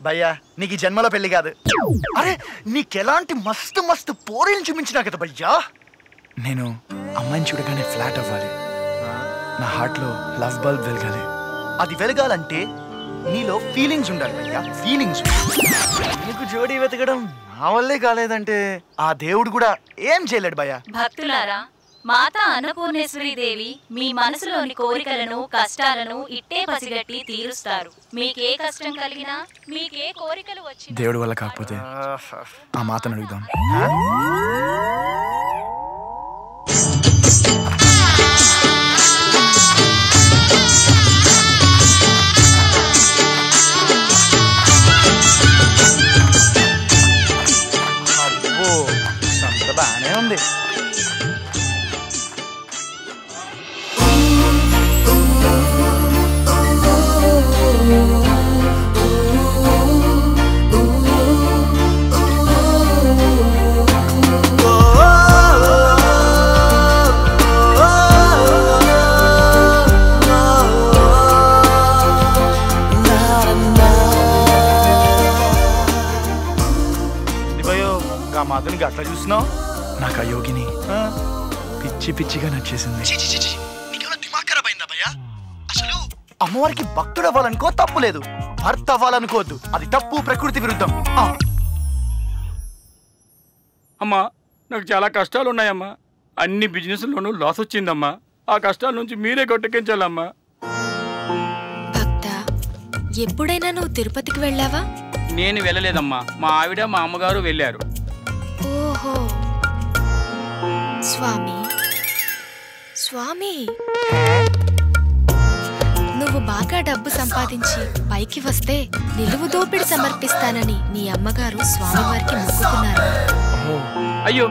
భయ్యా నీకు ఈ జన్మలో పెళ్ళి కాదు. అరే నీకెలాంటి మస్తు మస్తు పోరీలు చూపించినా కదా భయ్యా? నేను అమ్మాయిని చూడగానే ఫ్లాట్ అవ్వాలి. నా హార్ట్లో లవ్ బల్బ్ వెలగాలి. అది వెలగాలంటే నీలో ఫీలింగ్స్ ఉండాలి భయ్యా ఫీలింగ్స్ నీకు జోడీ వెతకడం నా వల్లే కాలేదంటే ఆ దేవుడు కూడా ఏం చేయలేడు భయ్యా? భక్తులారా మాతా అన్నపూర్ణేశ్వరి దేవి మీ మనసులోని కోరికలను కష్టాలను ఇట్టే పసిగట్టి తీరుస్తారు. మీకే కష్టం కలిగినా మీకే కోరికలు వచ్చినా. దేవుడి వల్ల కాకపోతే ఆ మాతను అడుగుదాం. ఆ మాతని అట్లా చూసినావు? నాకు ఆ యోగిని పిచ్చి పిచ్చిగా నచ్చేసింది. అసలు అమ్మవారికి భక్తుడు అవ్వాలనుకో తప్పు లేదు. భర్త అవ్వాలనుకోవద్దు అది తప్పు ప్రకృతి విరుద్ధం. అమ్మా నాకు చాలా కష్టాలు ఉన్నాయమ్మా అన్ని బిజినెస్లోనూ లాస్ వచ్చిందమ్మా. ఆ కష్టాల నుంచి మీరే కొట్టకించాలమ్మా భక్త ఎప్పుడైనా నువ్వు తిరుపతికి వెళ్ళావా? నేను వెళ్ళలేదమ్మా. మా ఆవిడ మా అమ్మగారు వెళ్ళారు. ఓహో. స్వామి. స్వామి! నువ్వు బాగా డబ్బు సంపాదించి పైకి వస్తే నిలువు దోపిడి సమర్పిస్తానని నీ అమ్మగారు స్వామివారికి మొక్కుకున్నారు. అయ్యో!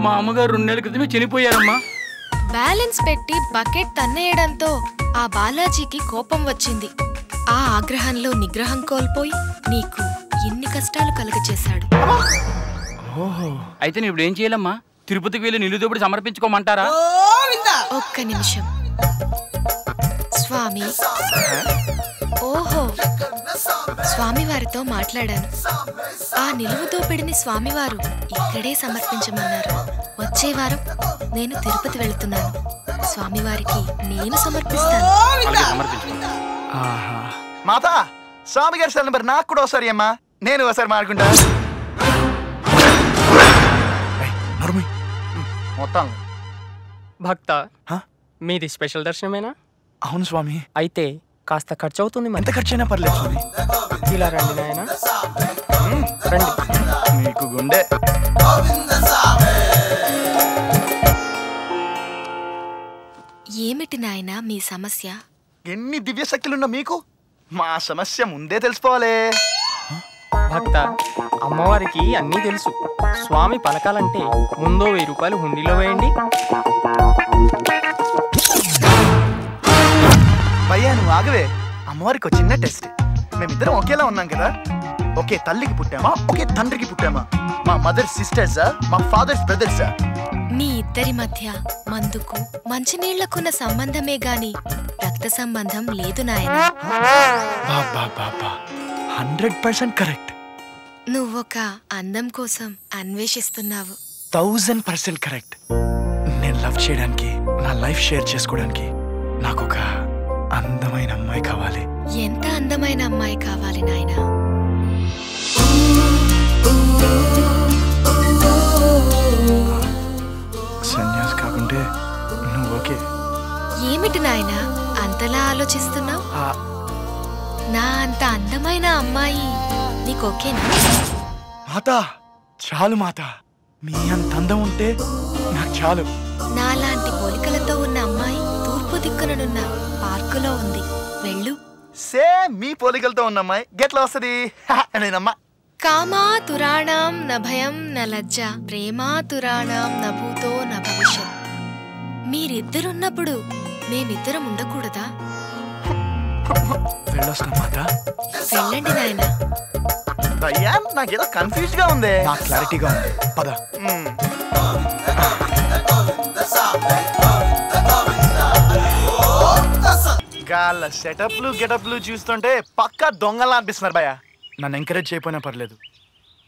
మా అమ్మగారు రెండు నెలల క్రితమే చనిపోయారమ్మా. బ్యాలెన్స్ పెట్టి బకెట్ తన్నేయడంతో ఆ బాలాజీకి కోపం వచ్చింది. ఆ ఆగ్రహంలో నిగ్రహం కోల్పోయి నీకు ఎన్ని కష్టాలు కలుగచేశాడు అయితే నేను ఇప్పుడు ఏం చేయాలమ్మా? తిరుపతికి వెళ్ళి నిలుదోపుడు సమర్పించుకోమంటారా? ఒక్క నిమిషం. స్వామి. ఓహో. స్వామివారితో మాట్లాడాను. ఆ నిలువు దోపిడిని స్వామివారు ఇక్కడే సమర్పించమన్నారు. వచ్చే వారం నేను తిరుపతి వెళ్తున్నాను. స్వామివారికి నేను సమర్పిస్తాను. మాత స్వామి గారి సెల్ నెంబర్ నాకు కూడా ఒకసారి అమ్మా. నేను ఒకసారి మారుకుంటా మొత్తం. భక్త హ? మీది స్పెషల్ దర్శనమేనా? అవును స్వామి. అయితే కాస్త ఖర్చు అవుతుంది ఎంత మరి ఖర్చైనా పర్లేదు స్వామి. ఇలా రండి నాయన. రండి. మీకు గుండె. ఏమిటి నాయనా మీ సమస్య? ఎన్ని దివ్య శక్తులున్న మీకు? మా సమస్య ముందే తెలిసిపోవాలే భక్త. అమ్మవారికి అన్నీ తెలుసు. స్వామి పలకాలంటే ముందో వెయ్యి రూపాయలు హుండీలో వేయండి. భయ్యా నువ్వు ఆగవే. అమ్మవారికి ఒక చిన్న టెస్ట్. మేమిద్దరం ఒకేలా ఉన్నాం కదా? ఒకే తల్లికి పుట్టామా? ఒకే తండ్రికి పుట్టామా? మా మదర్ సిస్టర్సా? మా ఫాదర్స్ బ్రదర్సా? మీ ఇద్దరి మధ్య మందుకు మంచినీళ్ళకున్న సంబంధమే గాని రక్త సంబంధం లేదు నాయనా. Hundred percent correct. నువ్వొక అందం కోసం అన్వేషిస్తున్నావు. Thousand percent correct. నేను లవ్ చేయడానికి నా లైఫ్ షేర్ చేసుకోవడానికి నాకు ఒక అందమైన అమ్మాయి కావాలి. ఎంత అందమైన అమ్మాయి కావాలి నాయనా? సన్యాసి కాకుంటే నువ్వు ఓకే. ఏమిటి నాయనా? అంతలా ఆలోచిస్తున్నావు? నా అంత అందమైన అమ్మాయి నీకోకేనా మాత చాలు మాత. మీ అంత అందం ఉంటే నాకు చాలు. నాలాంటి పోలికలతో ఉన్న అమ్మాయి తూర్పు దిక్కుననున్న పార్కులో ఉంది. వెళ్ళు. సేమ్ మీ పోలికలతో ఉన్న అమ్మాయి గెట్లా వస్తుంది. నేనమ్మా కామాతురాణం న భయం న లజ్జ ప్రేమాతురాణం న భూతో న భవిష్యత్. మీరిద్దరున్నప్పుడు మేమిద్దరం ఉండకూడదా? వెళ్ళొస్తా మాత వెళ్ళండి నాయనా. భయ్యా నాకేదో కన్ఫ్యూజ్గా ఉంది. నాకు క్లారిటీగా ఉంది. పద. గాళ్ళ సెటప్లు గెటప్లు చూస్తుంటే పక్కా దొంగలా అనిపిస్తున్నారు భయ్య. నన్ను ఎంకరేజ్ చేయకపోయినా పర్లేదు.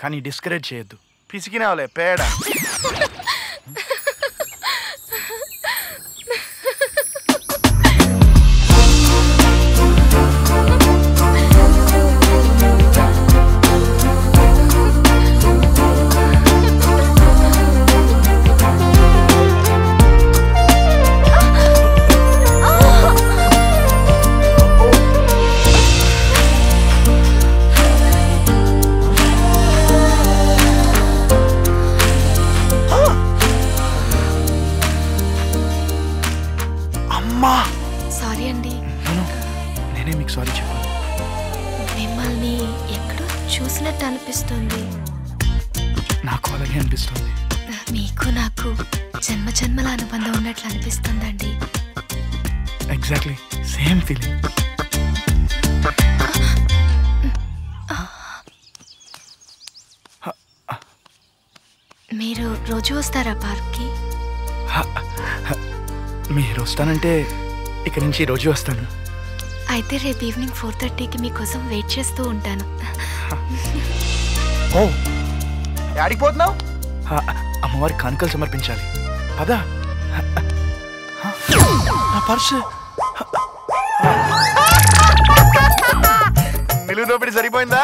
కానీ డిస్కరేజ్ చేయొద్దు. పిసికినావులే పేడ. ఎగ్జాక్ట్లీ సేమ్ ఫీలింగ్ మీరు రోజు వస్తారా పార్క్కి? మీరు వస్తానంటే ఇక్కడి నుంచి రోజు వస్తాను. అయితే రేపు ఈవినింగ్ ఫోర్ థర్టీకి మీకోసం వెయిట్ చేస్తూ ఉంటాను. ఓ. యాడికి పోతున్నావు? అమ్మవారి కానుకలు సమర్పించాలి. పదా. నా పర్సు. నిలువు దోపిడి సరిపోయిందా?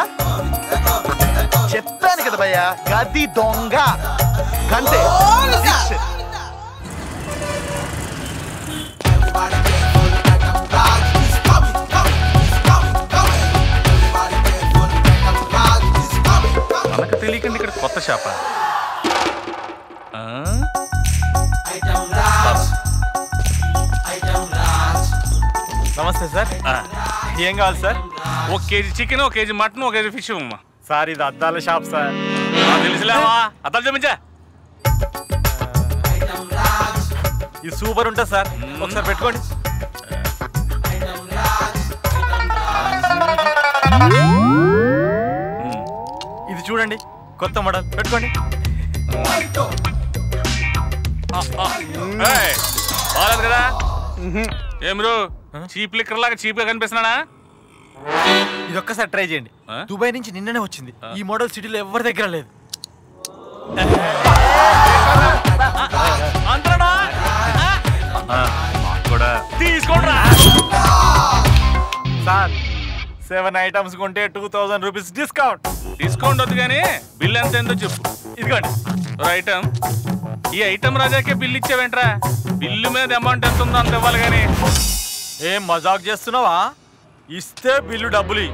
చెప్పాను కదా భయ్యా గది దొంగ. అంతే మనకు తెలియకండి ఇక్కడ కొత్త షాప? నమస్తే సార్. ఏం కావాలి సార్? ఒక కేజీ చికెన్ ఒక కేజీ మటన్ ఒక కేజీ ఫిష్ అమ్మా సార్ ఇది అద్దాల షాప్ సార్. తెలిసిలేవా? అతను చూపించా. ఇది సూపర్ ఉంటుంది సార్. ఒకసారి పెట్టుకోండి. ఇది చూడండి. కొత్త మోడల్. పెట్టుకోండి. బాగాలేదు కదా? ఏం చీప్ లిక్కర్ లాగా చీప్గా ఇది ఒక్కసారి ట్రై చేయండి? దుబాయ్ నుంచి నిన్ననే వచ్చింది. ఈ మోడల్ సిటీలో ఎవరి దగ్గర లేదు. తీసుకోండి సార్ సెవెన్ ఐటమ్స్ కొంటే two thousand rupees discount discount వద్దు కానీ బిల్ ఎంత ఎంతో చెప్పు. ఇదిగోండి. ఐటమ్ ఈ ఐటమ్ రాజాకే బిల్ ఇచ్చావేంట్రా? బిల్లు మీద అమౌంట్ ఎంత ఉందో అంత ఇవ్వాలి కానీ. ఏం మజాక్ చేస్తున్నావా? ఇస్తే బిల్లు డబ్బులు.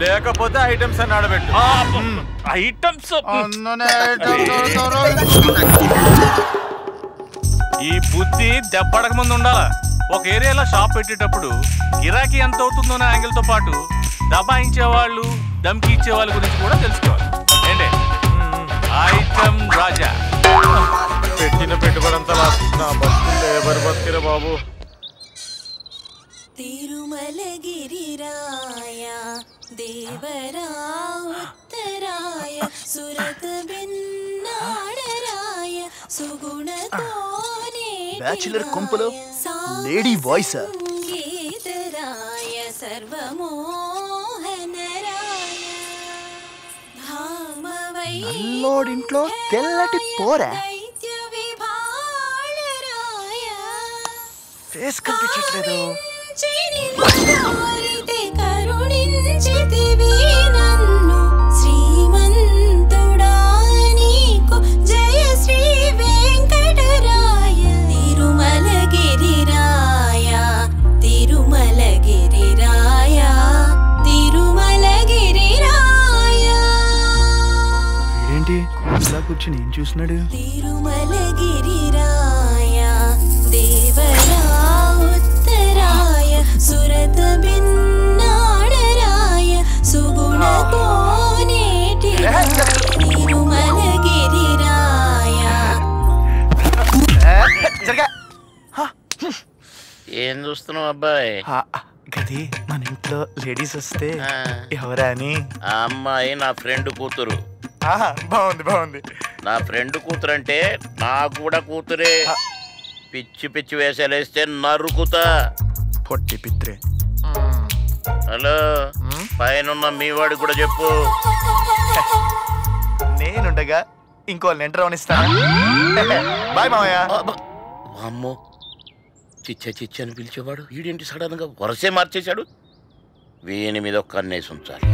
లేకపోతే ఐటమ్స్ అని ఆడబెట్టు. ఐటమ్స్. ఈ బుద్ధి దెబ్బడక ముందు ఉండాలా? ఒక ఏరియాలో షాప్ పెట్టేటప్పుడు గిరాకీ ఎంత అవుతుందో అనే యాంగిల్తో పాటు దబాయించే వాళ్ళు దమ్కి ఇచ్చే వాళ్ళ గురించి కూడా తెలుసుకోవాలి. ఏంటి? ఐటమ్ రాజా. పెట్టిన పెట్టుబడి అంతా లేబర్ బతికిరా బాబు? తిరుమలగిరిరాయ దేవరా ఉత్తరాయ సురత బిన్నాడరాయ సుగుణతోనే బ్యాచులర్ కొంపలో లేడీ వాయిస్ సంగీతరాయ సర్వమోహనరాయ భామవై నల్లోడింట్లో తెల్లటి పోరా దైత్య విభాళరాయ ఫేస్ కనిపించట్లేదు ఇలా కూర్చుని ఏం చూస్తున్నాడు? తిరుమలగిరిరాయ దేవరా ఉత్తరాయ సురత బిన్నాడరాయ సుగుణ కోనేటి తిరుమలగిరిరాయ ఏం చూస్తున్నావు అబ్బాయి గది మన ఇంట్లో లేడీస్ వస్తే ఎవరా అని ఆ అమ్మాయి నా ఫ్రెండ్ కూతురు. బాగుంది బాగుంది. నా ఫ్రెండ్ కూతురు అంటే నా కూడా కూతురే. పిచ్చి పిచ్చి వేషాలేస్తే నరుకుతా. పొట్టి పిత్రే హలో? పైన మీ వాడికి కూడా చెప్పు. నేనుండగా ఇంకో లెంటర్ అవనిస్తాను? బాయ్ మామయ్య అమ్మో చిచ్చ చిచ్చ అని పిలిచేవాడు. వీడేంటి సడన్గా వరసే మార్చేశాడు? వీని మీద ఒక్క కన్నేసి ఉంచాలి.